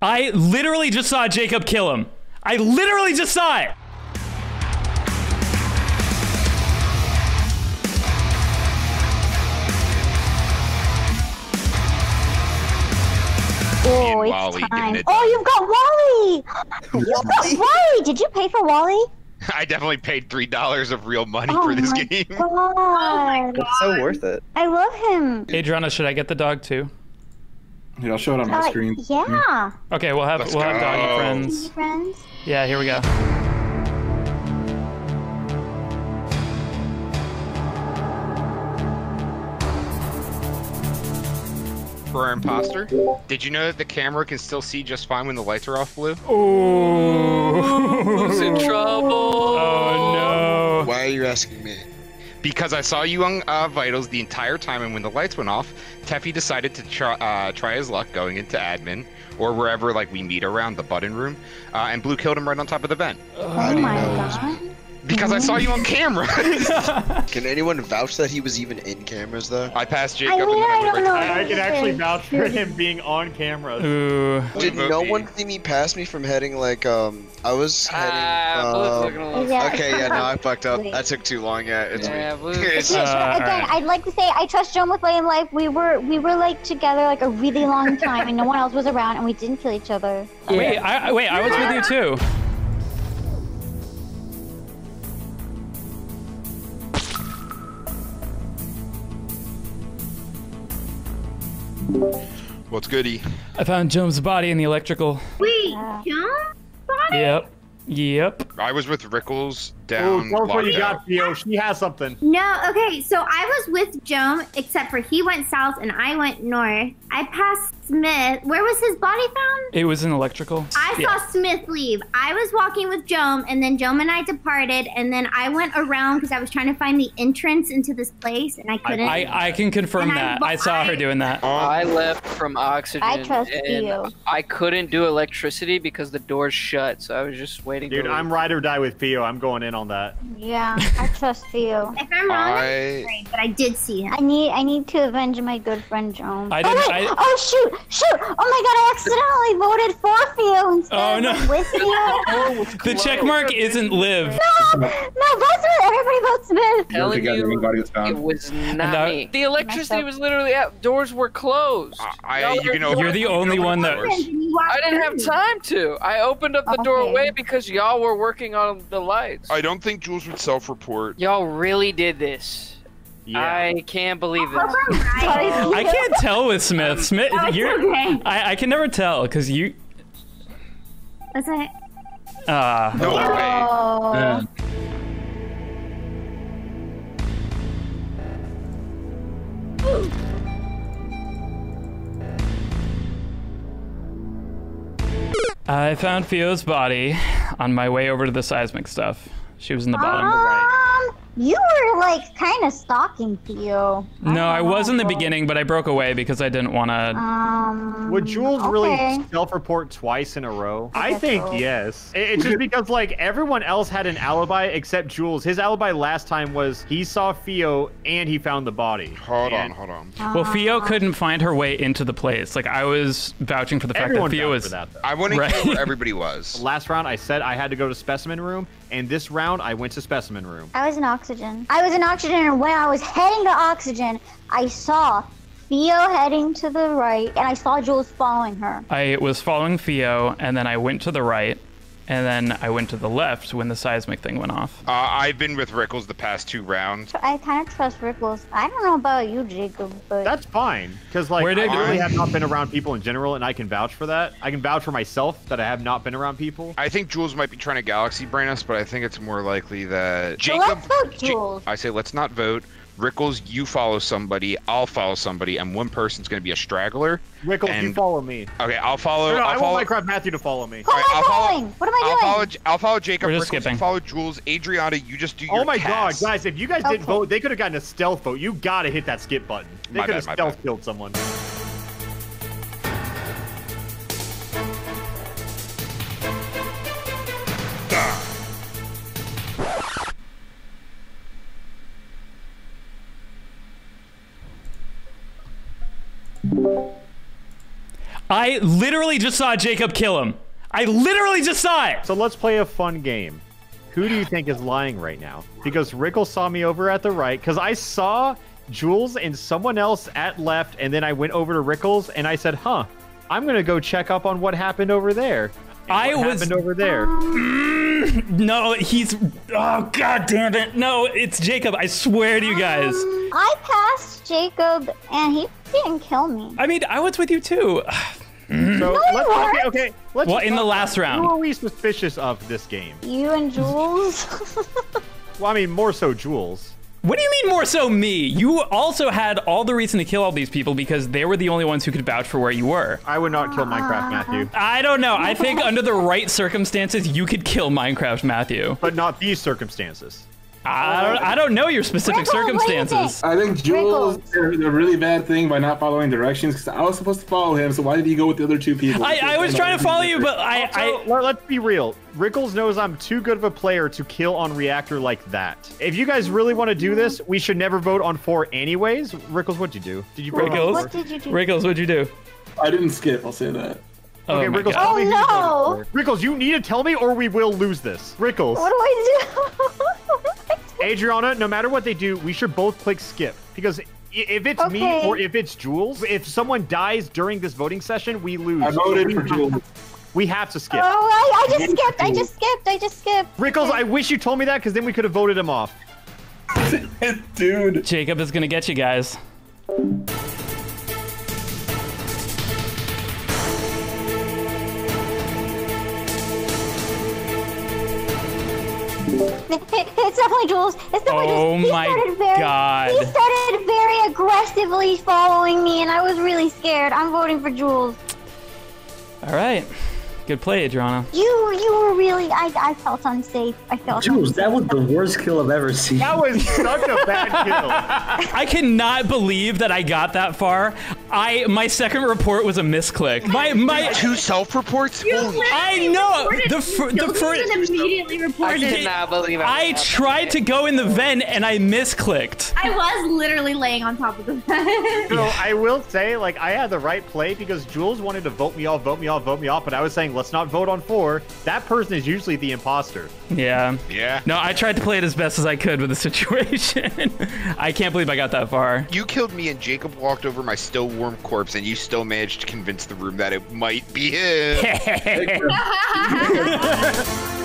I literally just saw Jacob kill him. I literally just saw it. Oh, it's Wally time. Oh, you've got Wally! You've got Wally! Did you pay for Wally? I definitely paid three dollars of real money Oh for this my game. God. It's so worth it. I love him. Adriana, should I get the dog too? Here, I'll show it on my Uh, screen. yeah. Okay, we'll have Let's we'll have doggy friends. Hey, friends. Yeah, here we go. For our imposter, did you know that the camera can still see just fine when the lights are off blue? Oh, who's in trouble. Oh no. Why are you asking me? Because I saw you on uh, Vitals the entire time, and when the lights went off, Teffy decided to try, uh, try his luck going into admin or wherever like we meet around the button room, uh, and Blue killed him right on top of the vent. Oh my god. Because I saw you on camera. Can anyone vouch that he was even in cameras though? I passed Jacob I mean, and then I went don't know. right to- I, I can actually vouch for him being on camera. Ooh. Did no me. one see me pass me from heading like um I was heading Ah, um, looking a little. Yeah. Okay, yeah, no, I fucked up. Wait. That took too long. Yeah, it's Yeah, me. Blue- It's- Yeah, Uh. Again, alright. I'd like to say I trust Joan with Way in Life. We were we were like together like a really long time, and no one else was around, and we didn't kill each other. Wait, I I- wait, I was with you too. What's goody? I found Joan's body in the electrical. Wait, Yeah. John? Body? Yep. Yep. I was with Rickles Oh, down. tell us what you locked got, Theo. She has something. No, okay, so I was with Joan, except for he went south and I went north. I passed Smith. Where was his body found? It was in electrical. I Yeah. saw Smith leave. I was walking with Joan, and then Joan and I departed, and then I went around because I was trying to find the entrance into this place, and I couldn't. I, I can confirm And that. I saw her doing that. Um, I left from oxygen. I trust and you. I couldn't do electricity because the door's shut, so I was just waiting. Dude, for I'm ride or die with Theo. I'm going in on that. Yeah, I trust you. if I'm wrong, I'm I sorry, but I did see him. I need I need to avenge my good friend Joan. I oh, didn't- wait. I- oh shoot! Shoot! Oh my god! I accidentally voted for Theo instead Oh, of no. with Theo. Oh, the check mark isn't live. no, no, vote Smith. Everybody vote Smith. Work together, anybody was It was not I- me. The electricity was literally out. Doors were closed. I Y'all you were- know You're the only one that- I didn't have time to. I opened up the Okay. doorway because y'all were working on the lights. I don't think Jules would self-report. Y'all really did this. Yeah. I can't believe this. I can't tell with Smith. Smith, Oh, it's you're. okay. I, I can never tell because you. Was it? Uh, No way. Oh. Yeah. I found Theo's body on my way over to the seismic stuff. She was in the bottom. Um, you were like kind of stalking Theo. No, I don't was in the know. beginning, but I broke away because I didn't want to. Um. Would Jules okay. really self-report twice in a row? I, guess think so. yes. It's just because like everyone else had an alibi except Jules. His alibi last time was he saw Theo and he found the body. Hold on, hold on. Well, Theo couldn't find her way into the place. Like I was vouching for the fact Everyone that Theo was. for that. I wouldn't Right. know where everybody was. Last round, I said I had to go to specimen room, and this round I went to specimen room. I was in oxygen. I was in oxygen, and when I was heading to oxygen, I saw Theo heading to the right, and I saw Jules following her. I was following Theo, and then I went to the right, and then I went to the left when the seismic thing went off. Uh, I've been with Rickles the past two rounds. I kind of trust Rickles. I don't know about you, Jacob, but That's fine, because like Where did- I really have not been around people in general, and I can vouch for that. I can vouch for myself that I have not been around people. I think Jules might be trying to galaxy brain us, but I think it's more likely that So Jacob. let's vote Jules. I say let's not vote. Rickles, you follow somebody. I'll follow somebody, and one person's going to be a straggler. Rickles, you follow me. Okay, I'll follow. No, no, I'll I follow. want Minecraft Matthew to follow me. Who am I I'll follow- What am I doing? I'll doing? follow. J- I'll follow Jacob. We're just Rickles, you skipping. follow Jules. Adriana, you just do oh your. Oh my task. god, guys, if you guys didn't vote, they could have gotten a stealth vote. You gotta hit that skip button. They could have stealth bad. killed someone. I literally just saw Jacob kill him. I literally just saw it. So let's play a fun game. Who do you think is lying right now? Because Rickle saw me over at the right, because I saw Jules and someone else at left, and then I went over to Rickles and I said, huh, I'm gonna go check up on what happened over there. And I what was- happened over there. No, he's. Oh god damn it! No, it's Jacob. I swear to you guys. I passed Jacob and he didn't kill me. I mean, I was with you too. So let's okay, weren't. okay. Let's Well, in the last about round. Who are we suspicious of this game? You and Jules. Well, I mean, more so Jules. What do you mean more so me? You also had all the reason to kill all these people because they were the only ones who could vouch for where you were. I would not kill Minecraft Matthew, I don't know. I think under the right circumstances, you could kill Minecraft Matthew. but not these circumstances. I don't, I don't know your specific Rickle, what do you circumstances. I think Jules Rickles. did a really bad thing by not following directions because I was supposed to follow him. So why did he go with the other two people? I, I was trying to follow you, but I, Also, I let- let's be real. Rickles knows I'm too good of a player to kill on reactor like that. If you guys really want to do this, we should never vote on four anyways. Rickles, what'd you do? Did you break on Rickles? what did you do? Rickles, what'd you do? I didn't skip. I'll say that. Oh Okay, my Rickles, God. tell me who you Oh, voted for. Rickles, you need to tell me or we will lose this. Rickles, What do I do? Adriana, no matter what they do, we should both click skip because if it's me or if it's Jules, if someone dies during this voting session, we lose. I voted we for have- Jules. Oh, We have to skip. Oh, I, I just skipped. I just skipped. I just skipped. Rickles, I wish you told me that because then we could have voted him off. Dude. Jacob is gonna get you guys. It's definitely Jules. It's definitely Oh Jules. He my started very, God. He started very aggressively following me, and I was really scared. I'm voting for Jules. All right. Good play, Adriana. You, you were really. I, I felt unsafe. I felt. Jules, unsafe. that was the worst kill I've ever seen. That was such a bad kill. I cannot believe that I got that far. I my second report was a misclick. My my Two self-reports? I know the fir- the first. and immediately I reported it. cannot believe I tried to go in the vent and I misclicked. I was literally laying on top of the vent. So I will say, like, I had the right play because Jules wanted to vote me off, vote me off, vote me off, but I was saying, let's not vote on four. That person is usually the imposter. Yeah. Yeah. No, I tried to play it as best as I could with the situation. I can't believe I got that far. You killed me and Jacob walked over my still warm corpse and you still managed to convince the room that it might be him.